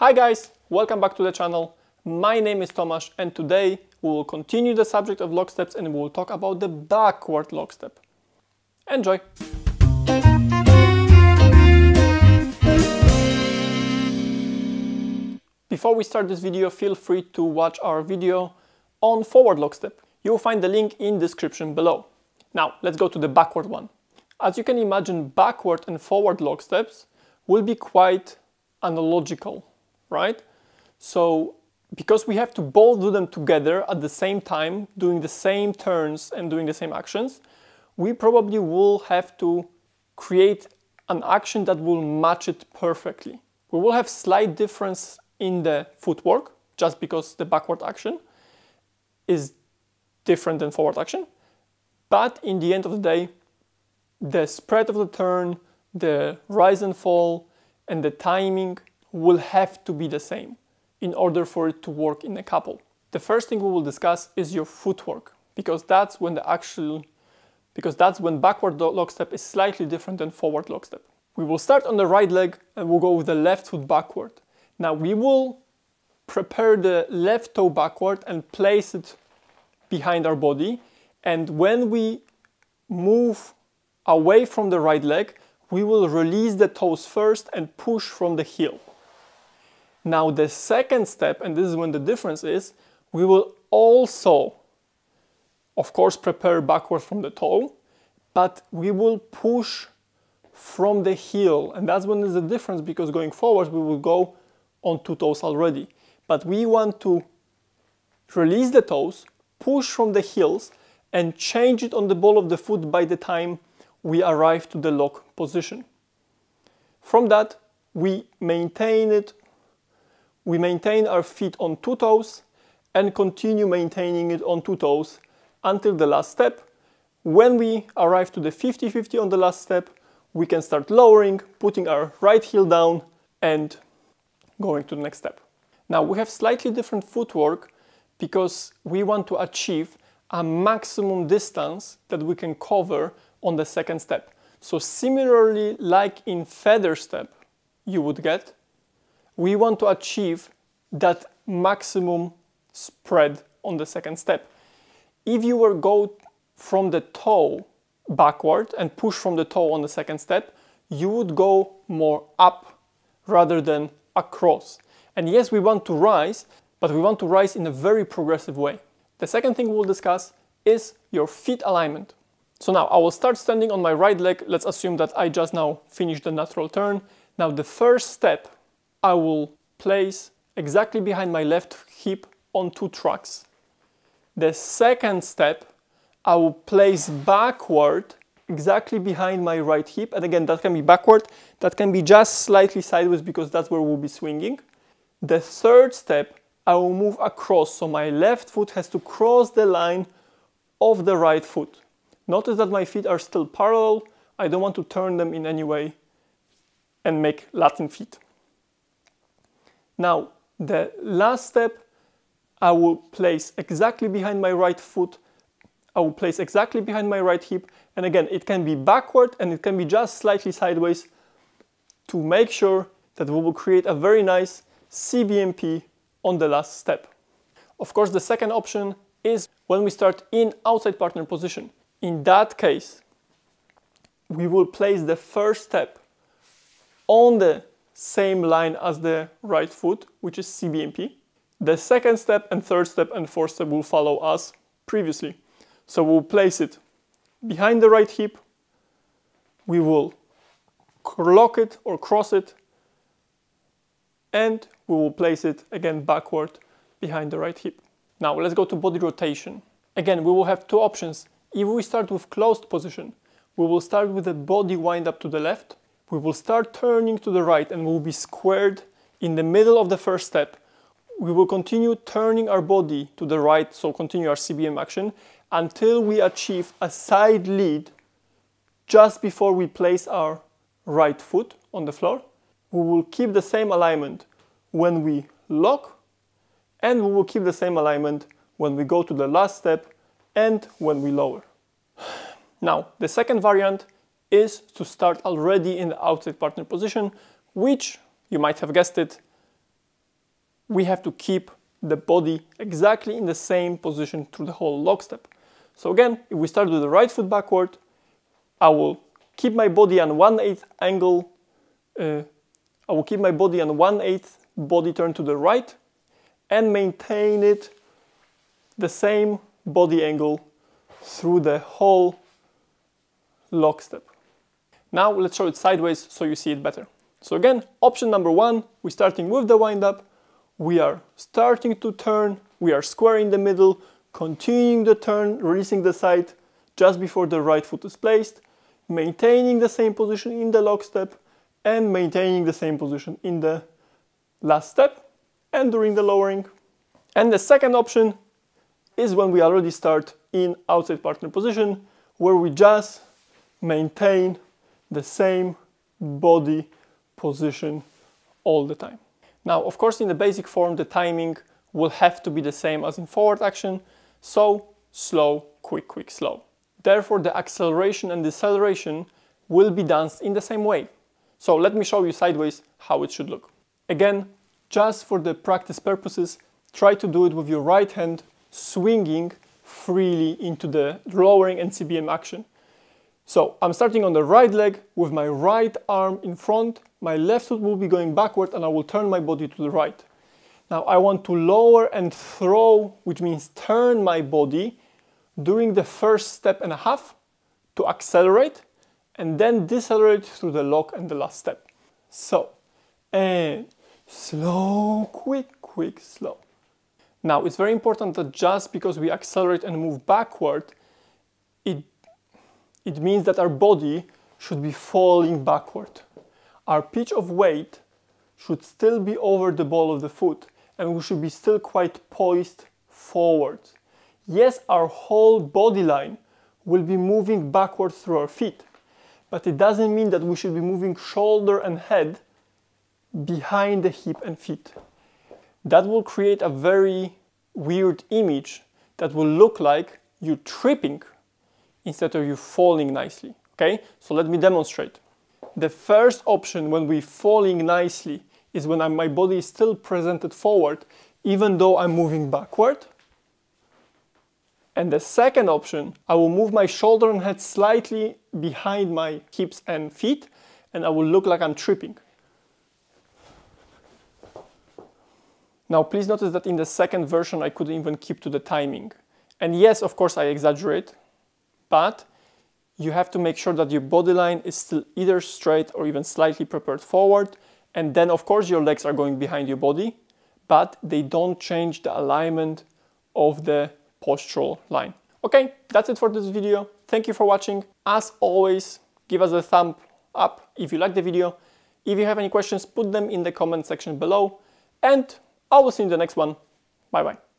Hi guys, welcome back to the channel. My name is Tomasz and today we will continue the subject of lock steps and we will talk about the backward lock step. Enjoy! Before we start this video, feel free to watch our video on forward lock step. You will find the link in description below. Now, let's go to the backward one. As you can imagine, backward and forward lock steps will be quite analogical, right? So, because we have to both do them together at the same time, doing the same turns and doing the same actions, we probably will have to create an action that will match it perfectly. We will have slight difference in the footwork, just because the backward action is different than forward action. But in the end of the day, the spread of the turn, the rise and fall, and the timing will have to be the same in order for it to work in a couple. The first thing we will discuss is your footwork because that's when the actual because that's when backward lock step is slightly different than forward lock step. We will start on the right leg and we'll go with the left foot backward. Now we will prepare the left toe backward and place it behind our body and when we move away from the right leg, we will release the toes first and push from the heel. Now the second step, and this is when the difference is, we will also, of course, prepare backward from the toe, but we will push from the heel. And that's when there's a difference because going forward, we will go on two toes already. But we want to release the toes, push from the heels, and change it on the ball of the foot by the time we arrive to the lock position. From that, we maintain it, we maintain our feet on two toes and continue maintaining it on two toes until the last step. When we arrive to the 50-50 on the last step, we can start lowering, putting our right heel down and going to the next step. Now we have slightly different footwork because we want to achieve a maximum distance that we can cover on the second step. So similarly, like in feather step you would get, we want to achieve that maximum spread on the second step. If you were go from the toe backward and push from the toe on the second step, you would go more up rather than across. And yes, we want to rise, but we want to rise in a very progressive way. The second thing we'll discuss is your feet alignment. So now I will start standing on my right leg. Let's assume that I just now finished the natural turn. Now the first step I will place exactly behind my left hip on two tracks. The second step I will place backward exactly behind my right hip. And again, that can be backward. That can be just slightly sideways because that's where we'll be swinging. The third step, I will move across. So my left foot has to cross the line of the right foot. Notice that my feet are still parallel. I don't want to turn them in any way and make Latin feet. Now, the last step, I will place exactly behind my right foot. I will place exactly behind my right hip. And again, it can be backward and it can be just slightly sideways to make sure that we will create a very nice CBMP on the last step. Of course, the second option is when we start in outside partner position. In that case, we will place the first step on the same line as the right foot, which is CBMP. The second step and third step and fourth step will follow as previously. So we'll place it behind the right hip. We will lock it or cross it. And we will place it again backward behind the right hip. Now let's go to body rotation. Again, we will have two options. If we start with closed position, we will start with the body wind up to the left. We will start turning to the right and we will be squared in the middle of the first step. We will continue turning our body to the right, so continue our CBM action, until we achieve a side lead just before we place our right foot on the floor. We will keep the same alignment when we lock and we will keep the same alignment when we go to the last step and when we lower. Now, the second variant is to start already in the outside partner position, which you might have guessed it, we have to keep the body exactly in the same position through the whole lock step. So again, if we start with the right foot backward, I will keep my body on 1 8 angle, uh, I will keep my body on 1 8 body turn to the right and maintain it the same body angle through the whole lock step. Now let's show it sideways so you see it better. So again, option number one, we're starting with the wind up. We are starting to turn, we are square in the middle, continuing the turn, releasing the side just before the right foot is placed, maintaining the same position in the lock step, and maintaining the same position in the last step and during the lowering. And the second option is when we already start in outside partner position, where we just maintain the same body position all the time. Now, of course, in the basic form, the timing will have to be the same as in forward action. So slow, quick, quick, slow. Therefore, the acceleration and deceleration will be danced in the same way. So let me show you sideways how it should look. Again, just for the practice purposes, try to do it with your right hand swinging freely into the lowering and CBM action. So I'm starting on the right leg with my right arm in front, my left foot will be going backward and I will turn my body to the right. Now I want to lower and throw, which means turn my body during the first step and a half to accelerate and then decelerate through the lock and the last step. So, and slow, quick, quick, slow. Now it's very important that just because we accelerate and move backward, it it means that our body should be falling backward. Our pitch of weight should still be over the ball of the foot and we should be still quite poised forward. Yes, our whole body line will be moving backward through our feet, but it doesn't mean that we should be moving shoulder and head behind the hip and feet. That will create a very weird image that will look like you tripping instead of you falling nicely. Okay, so let me demonstrate. The first option when we falling nicely is when I'm, my body is still presented forward, even though I'm moving backward. And the second option, I will move my shoulder and head slightly behind my hips and feet, and I will look like I'm tripping. Now, please notice that in the second version, I couldn't even keep to the timing. And yes, of course, I exaggerate, but you have to make sure that your body line is still either straight or even slightly prepared forward. And then of course your legs are going behind your body, but they don't change the alignment of the postural line. Okay, that's it for this video. Thank you for watching. As always, give us a thumb up if you like the video. If you have any questions, put them in the comment section below. And I will see you in the next one. Bye bye.